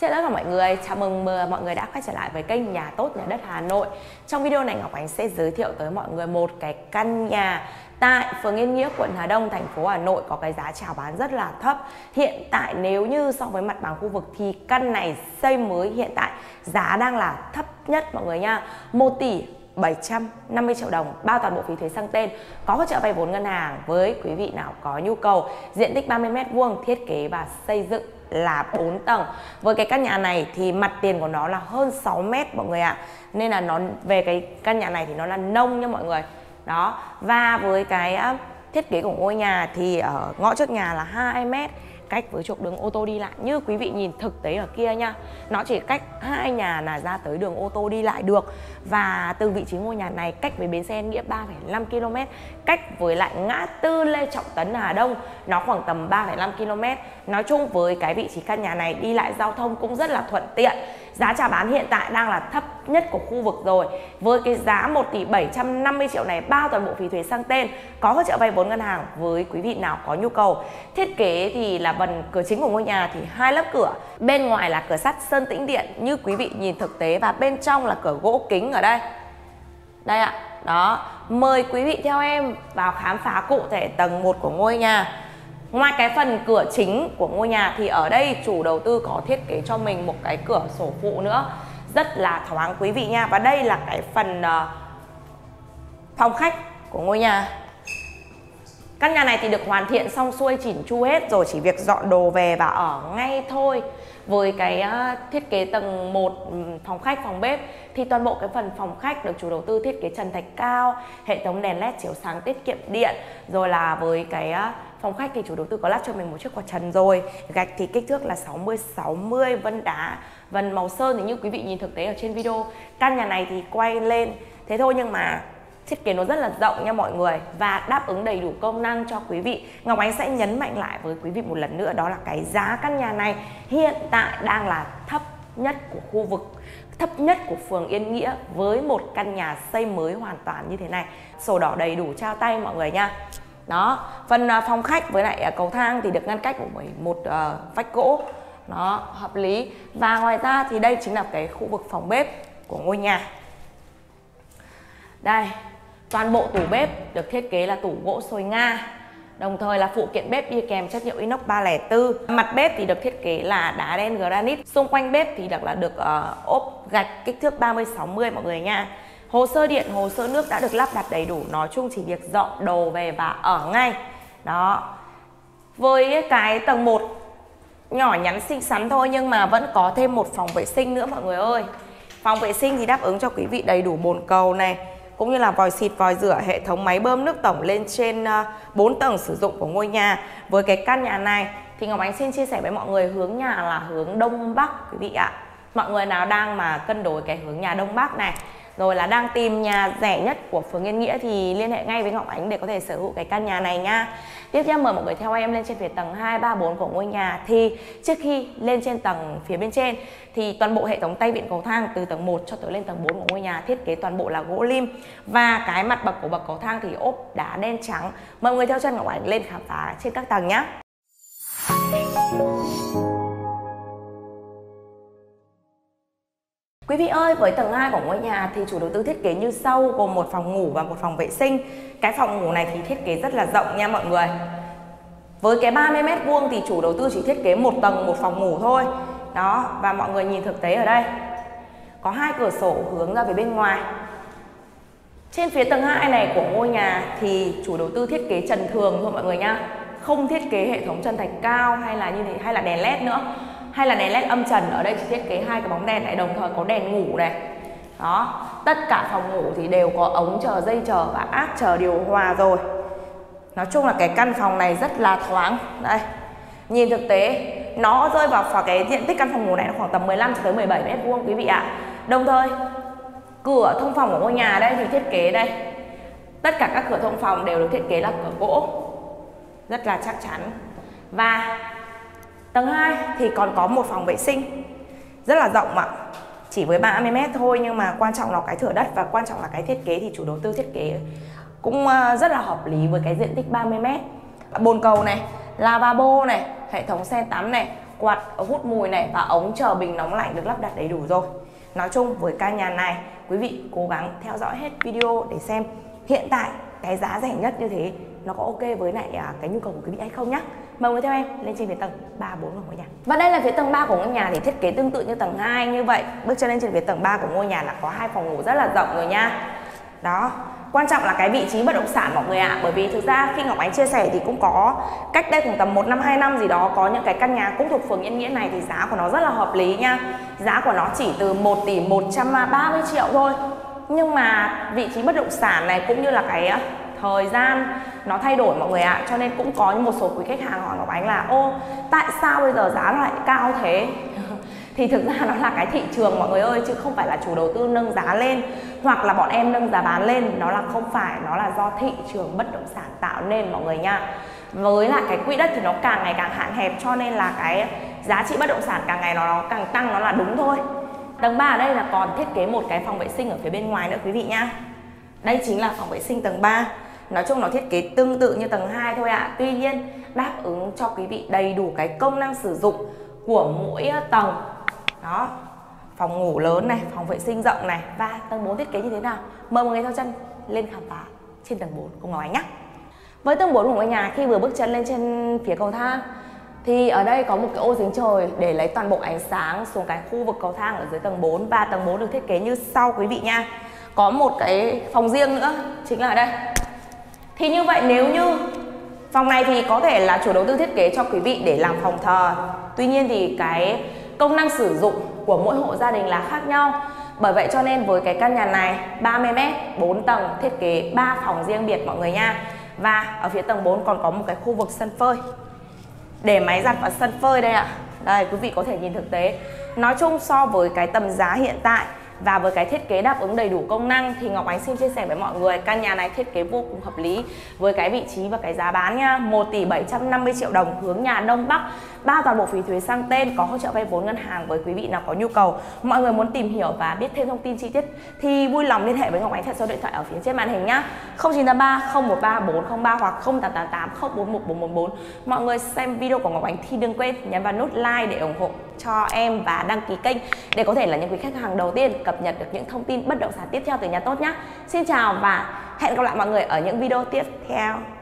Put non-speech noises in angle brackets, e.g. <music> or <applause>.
Xin chào tất cả mọi người, chào mừng mọi người đã quay trở lại với kênh Nhà Tốt Nhà Đất Hà Nội. Trong video này Ngọc Ánh sẽ giới thiệu tới mọi người một cái căn nhà tại phường Yên Nghĩa, quận Hà Đông, thành phố Hà Nội có cái giá chào bán rất là thấp. Hiện tại nếu như so với mặt bằng khu vực thì căn này xây mới hiện tại giá đang là thấp nhất mọi người nha. 1 tỷ 750 triệu đồng, bao toàn bộ phí thuế sang tên, có hỗ trợ vay vốn ngân hàng với quý vị nào có nhu cầu. Diện tích 30 m2 thiết kế và xây dựng là 4 tầng. Với cái căn nhà này thì mặt tiền của nó là hơn 6 mét mọi người ạ. Nên là nó, về cái căn nhà này thì nó là nông nha mọi người. Đó, và với cái thiết kế của ngôi nhà thì ở ngõ trước nhà là 2 mét cách với trục đường ô tô đi lại. Như quý vị nhìn thực tế ở kia nha nó chỉ cách hai nhà là ra tới đường ô tô đi lại được. Và từ vị trí ngôi nhà này cách với bến xe nghĩa 3,5 km cách với lại ngã tư Lê Trọng Tấn Hà Đông nó khoảng tầm 3,5 km nói chung với cái vị trí căn nhà này đi lại giao thông cũng rất là thuận tiện. Giá chào bán hiện tại đang là thấp nhất của khu vực rồi. Với cái giá 1 tỷ 750 triệu này, bao toàn bộ phí thuế sang tên, có hỗ trợ vay vốn ngân hàng với quý vị nào có nhu cầu. Thiết kế thì là phần cửa chính của ngôi nhà thì hai lớp cửa. Bên ngoài là cửa sắt sơn tĩnh điện, như quý vị nhìn thực tế, và bên trong là cửa gỗ kính ở đây. Đây ạ. Đó. Mời quý vị theo em vào khám phá cụ thể tầng 1 của ngôi nhà. Ngoài cái phần cửa chính của ngôi nhà thì ở đây chủ đầu tư có thiết kế cho mình một cái cửa sổ phụ nữa. Rất là thoáng quý vị nha. Và đây là cái phần uh, phòng khách của ngôi nhà. Căn nhà này thì được hoàn thiện xong xuôi chỉnh chu hết rồi Chỉ việc dọn đồ về và ở ngay thôi. Với cái uh, thiết kế tầng 1 phòng khách phòng bếp thì toàn bộ cái phần phòng khách được chủ đầu tư thiết kế trần thạch cao hệ thống đèn led chiếu sáng tiết kiệm điện rồi là với cái uh, phòng khách thì chủ đầu tư có lắp cho mình một chiếc quạt trần rồi. Gạch thì kích thước là 60 60 vân đá, vân màu sơn. Thì như quý vị nhìn thực tế ở trên video, căn nhà này thì quay lên. Thế thôi nhưng mà thiết kế nó rất là rộng nha mọi người, và đáp ứng đầy đủ công năng cho quý vị. Ngọc Ánh sẽ nhấn mạnh lại với quý vị một lần nữa, đó là cái giá căn nhà này hiện tại đang là thấp nhất của khu vực, thấp nhất của phường Yên Nghĩa với một căn nhà xây mới hoàn toàn như thế này. Sổ đỏ đầy đủ, trao tay mọi người nha đó phần à, phòng khách với lại à, cầu thang thì được ngăn cách bởi một uh, vách gỗ. Nó hợp lý. Và ngoài ra thì đây chính là cái khu vực phòng bếp của ngôi nhà. Đây toàn bộ tủ bếp được thiết kế là tủ gỗ sồi nga Đồng thời là phụ kiện bếp đi kèm chất liệu inox 304 Mặt bếp thì được thiết kế là đá đen granite. Xung quanh bếp thì được là được uh, ốp gạch kích thước 30-60 mọi người nha. Hồ sơ điện, hồ sơ nước đã được lắp đặt đầy đủ. Nói chung chỉ việc dọn đồ về và ở ngay. Đó. Với cái tầng 1 Nhỏ nhắn xinh xắn thôi Nhưng mà vẫn có thêm một phòng vệ sinh nữa mọi người ơi. Phòng vệ sinh thì đáp ứng cho quý vị đầy đủ bồn cầu này cũng như là vòi xịt vòi rửa hệ thống máy bơm nước tổng lên trên ờ, 4 tầng sử dụng của ngôi nhà. Với cái căn nhà này thì Ngọc Ánh xin chia sẻ với mọi người hướng nhà là hướng Đông Bắc quý vị ạ. Mọi người nào đang mà cân đối cái hướng nhà Đông Bắc này rồi là đang tìm nhà rẻ nhất của phường Yên Nghĩa thì liên hệ ngay với Ngọc Ánh để có thể sở hữu cái căn nhà này nha. Tiếp theo mời mọi người theo em lên trên phía tầng 2, 3, 4 của ngôi nhà. Thì trước khi lên trên tầng phía bên trên Thì toàn bộ hệ thống tay vịn cầu thang từ tầng 1 cho tới lên tầng 4 của ngôi nhà Thiết kế toàn bộ là gỗ lim. Và cái mặt bậc của bậc cầu thang thì ốp đá đen trắng. Mời mọi người theo chân Ngọc Ánh lên khám phá trên các tầng nhé Quý vị ơi, với tầng 2 của ngôi nhà thì chủ đầu tư thiết kế như sau gồm một phòng ngủ và một phòng vệ sinh. Cái phòng ngủ này thì thiết kế rất là rộng nha mọi người. Với cái 30 mét vuông thì chủ đầu tư chỉ thiết kế một tầng một phòng ngủ thôi. Đó, và mọi người nhìn thực tế ở đây. Có hai cửa sổ hướng ra phía bên ngoài. Trên phía tầng 2 này của ngôi nhà thì chủ đầu tư thiết kế trần thường thôi mọi người nha. Không thiết kế hệ thống trần thạch cao hay là như thế hay là đèn led nữa hay là đèn led âm trần, ở đây chị thiết kế hai cái bóng đèn này, đồng thời có đèn ngủ này. Đó, tất cả phòng ngủ thì đều có ống chờ dây chờ và áp chờ điều hòa rồi. Nói chung là cái căn phòng này rất là thoáng. Đây, nhìn thực tế, nó rơi vào vào cái diện tích căn phòng ngủ này nó khoảng tầm 15 tới 17 mét vuông, quý vị ạ. Đồng thời, cửa thông phòng của ngôi nhà đây thì thiết kế đây. Tất cả các cửa thông phòng đều được thiết kế là cửa gỗ. Rất là chắc chắn. Và Tầng 2 thì còn có một phòng vệ sinh rất là rộng ạ. Chỉ với 30 mét thôi nhưng mà quan trọng là cái thửa đất và quan trọng là cái thiết kế thì chủ đầu tư thiết kế cũng ờ, rất là hợp lý với cái diện tích 30 mét. Bồn cầu này, lavabo này, hệ thống xe tắm này, quạt hút mùi này và ống chờ bình nóng lạnh được lắp đặt đầy đủ rồi nói chung với căn nhà này quý vị cố gắng theo dõi hết video để xem hiện tại cái giá rẻ nhất như thế nó có ok với lại à, cái nhu cầu của quý vị hay không nhé mời người theo em, lên trên phía tầng 3 4 của ngôi nhà. Và đây là phía tầng 3 của ngôi nhà thì thiết kế tương tự như tầng 2 như vậy. Bước chân lên trên phía tầng 3 của ngôi nhà là có hai phòng ngủ rất là rộng rồi nha. Đó, quan trọng là cái vị trí bất động sản mọi người ạ. À. bởi vì thực ra khi Ngọc Ánh chia sẻ thì cũng có cách đây khoảng tầm 1 năm 2 năm gì đó, có những cái căn nhà cũng thuộc phường Yên Nghĩa này thì giá của nó rất là hợp lý nha. Giá của nó chỉ từ 1 tỷ 130 triệu thôi. Nhưng mà vị trí bất động sản này cũng như là cái thời gian nó thay đổi mọi người ạ. Cho nên cũng có một số quý khách hàng hỏi Ngọc Ánh là ô tại sao bây giờ giá lại cao thế? <laughs> Thì thực ra nó là cái thị trường mọi người ơi chứ không phải là chủ đầu tư nâng giá lên hoặc là bọn em nâng giá bán lên nó là không phải nó là do thị trường bất động sản tạo nên mọi người nha. Với lại cái quỹ đất thì nó càng ngày càng hạn hẹp cho nên là cái giá trị bất động sản càng ngày nó, nó càng tăng nó là đúng thôi. Tầng 3 ở đây là còn thiết kế một cái phòng vệ sinh ở phía bên ngoài nữa quý vị nha. Đây chính là phòng vệ sinh tầng 3 Nói chung nó thiết kế tương tự như tầng 2 thôi ạ. À. Tuy nhiên đáp ứng cho quý vị đầy đủ cái công năng sử dụng của mỗi tầng. Đó. Phòng ngủ lớn này, phòng vệ sinh rộng này. Và tầng 4 thiết kế như thế nào? Mời mọi người theo chân lên khám phá trên tầng 4 cùng Ngọc Ánh nhé Với tầng 4 của ngôi nhà khi vừa bước chân lên trên phía cầu thang thì ở đây có một cái ô giếng trời để lấy toàn bộ ánh sáng xuống cái khu vực cầu thang ở dưới tầng 4 và tầng 4 được thiết kế như sau quý vị nha. Có một cái phòng riêng nữa chính là ở đây. Thì như vậy nếu như phòng này thì có thể là chủ đầu tư thiết kế cho quý vị để làm phòng thờ. Tuy nhiên thì cái công năng sử dụng của mỗi hộ gia đình là khác nhau. Bởi vậy cho nên với cái căn nhà này 30m, 4 tầng thiết kế 3 phòng riêng biệt mọi người nha. Và ở phía tầng 4 còn có một cái khu vực sân phơi. Để máy giặt và sân phơi đây ạ. À. Đây quý vị có thể nhìn thực tế. Nói chung so với cái tầm giá hiện tại và với cái thiết kế đáp ứng đầy đủ công năng thì Ngọc Ánh xin chia sẻ với mọi người, căn nhà này thiết kế vô cùng hợp lý với cái vị trí và cái giá bán nha. 1 tỷ 750 triệu đồng hướng nhà Đông Bắc, ba toàn bộ phí thuế sang tên, có hỗ trợ vay vốn ngân hàng với quý vị nào có nhu cầu. Mọi người muốn tìm hiểu và biết thêm thông tin chi tiết thì vui lòng liên hệ với Ngọc Ánh theo số điện thoại ở phía trên màn hình nhá. 0983 013 403 hoặc 0888 041 444 mọi người xem video của Ngọc Ánh thì đừng quên nhấn vào nút like để ủng hộ cho em và đăng ký kênh để có thể là những quý khách hàng đầu tiên cập nhật được những thông tin bất động sản tiếp theo từ nhà tốt nhé. Xin chào và hẹn gặp lại mọi người ở những video tiếp theo.